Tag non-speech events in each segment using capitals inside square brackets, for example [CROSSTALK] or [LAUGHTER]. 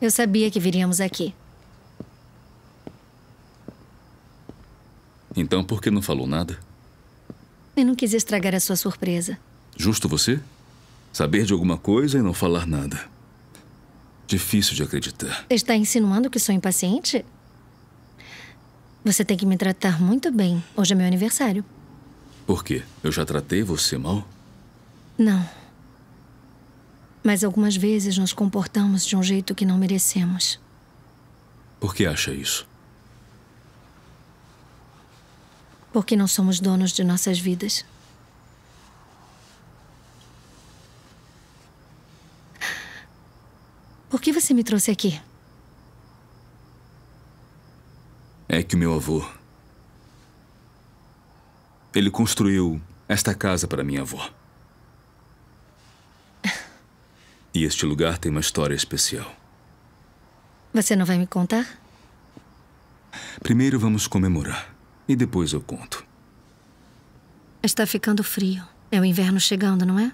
Eu sabia que viríamos aqui. Então por que não falou nada? Eu não quis estragar a sua surpresa. Justo você? Saber de alguma coisa e não falar nada. Difícil de acreditar. Está insinuando que sou impaciente? Você tem que me tratar muito bem. Hoje é meu aniversário. Por quê? Eu já tratei você mal? Não. Mas algumas vezes nos comportamos de um jeito que não merecemos. Por que acha isso? Porque não somos donos de nossas vidas. Por que você me trouxe aqui? É que o meu avô. Ele construiu esta casa para minha avó. E este lugar tem uma história especial. Você não vai me contar? Primeiro vamos comemorar. E depois eu conto. Está ficando frio. É o inverno chegando, não é?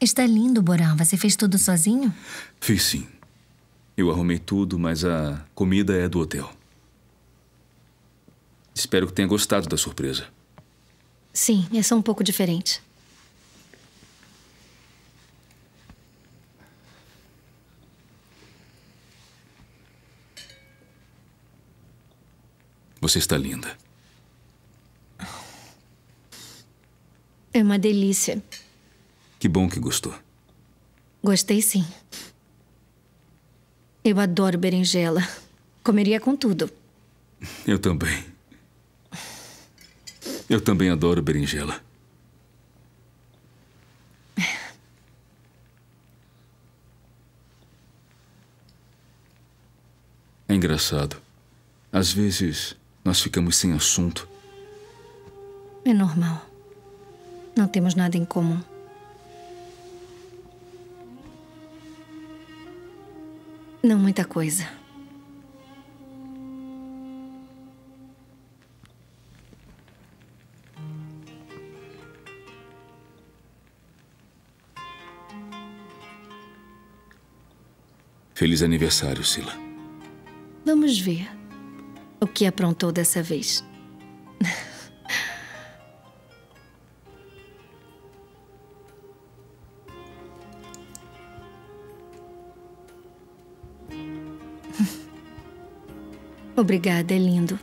Está lindo, Borão. Você fez tudo sozinho? Fiz sim. Eu arrumei tudo, mas a comida é do hotel. Espero que tenha gostado da surpresa. Sim, é só um pouco diferente. Você está linda. É uma delícia. Que bom que gostou. Gostei sim. Eu adoro berinjela. Comeria com tudo. Eu também. Eu também adoro berinjela. É engraçado. Às vezes, nós ficamos sem assunto. É normal. Não temos nada em comum. Não muita coisa. Feliz aniversário, Sila. Vamos ver o que aprontou dessa vez. [LAUGHS] Obrigada, é lindo.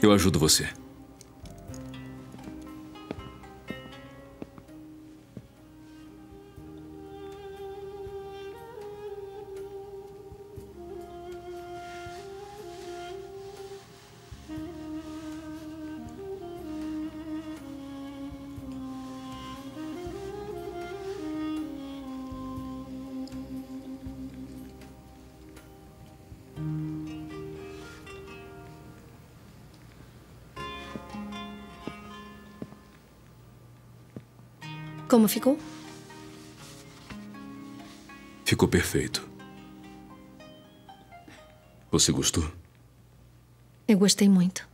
Eu ajudo você. Como ficou? Ficou perfeito. Você gostou? Eu gostei muito.